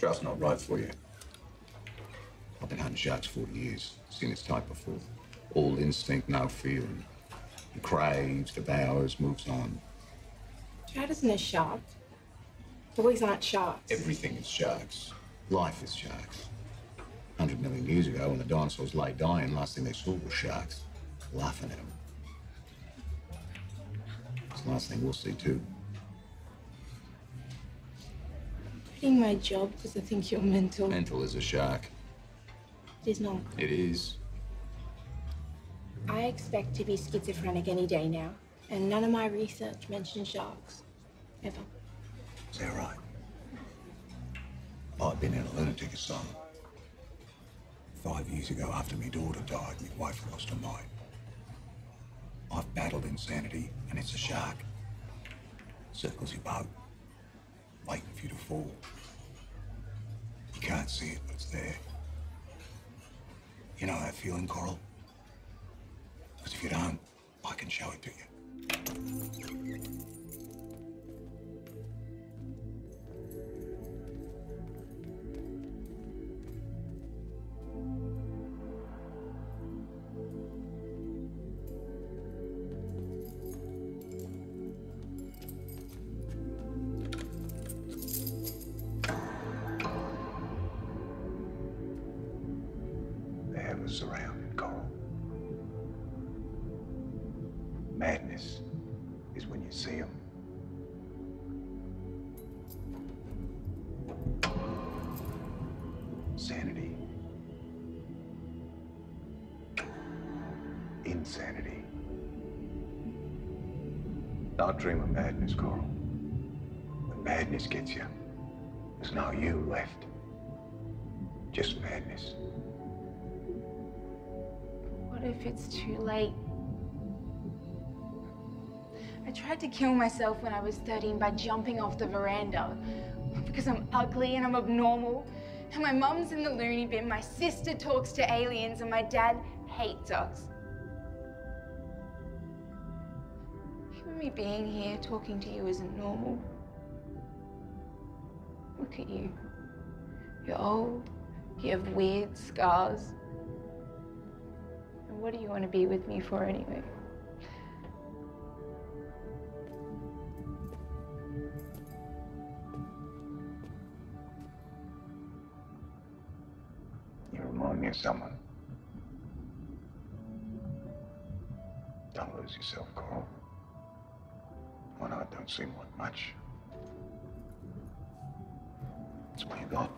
Just not right for you. I've been hunting sharks 40 years. Seen its type before. All instinct, no feeling. He craves, devours, moves on. Chad isn't a shark. Boys aren't sharks. Everything is sharks. Life is sharks. 100 million years ago, when the dinosaurs lay dying, last thing they saw was sharks. Laughing at them. It's the last thing we'll see, too. Quitting my job because I think you're mental. Mental is a shark. It is not. It is. I expect to be schizophrenic any day now, and none of my research mentions sharks. Ever. Is that right? I've been in a lunatic asylum. Five years ago, after my daughter died, my wife lost her mind. I've battled insanity, and it's a shark. Circles your boat, waiting for you to fall. You can't see it, but it's there. You know that feeling, Coral? Because if you don't, I can show it to you. Have us surrounded, Coral. Madness is when you see them. Sanity. Insanity. Don't dream of madness, Coral. When madness gets you, there's no you left. Just madness. What if it's too late? I tried to kill myself when I was 13 by jumping off the veranda because I'm ugly and I'm abnormal. And my mum's in the loony bin, my sister talks to aliens, and my dad hates us. Even me being here talking to you isn't normal. Look at you. You're old, you have weird scars. What do you want to be with me for anyway? You remind me of someone. Don't lose yourself, Coral. One eye don't seem like much. It's what you got.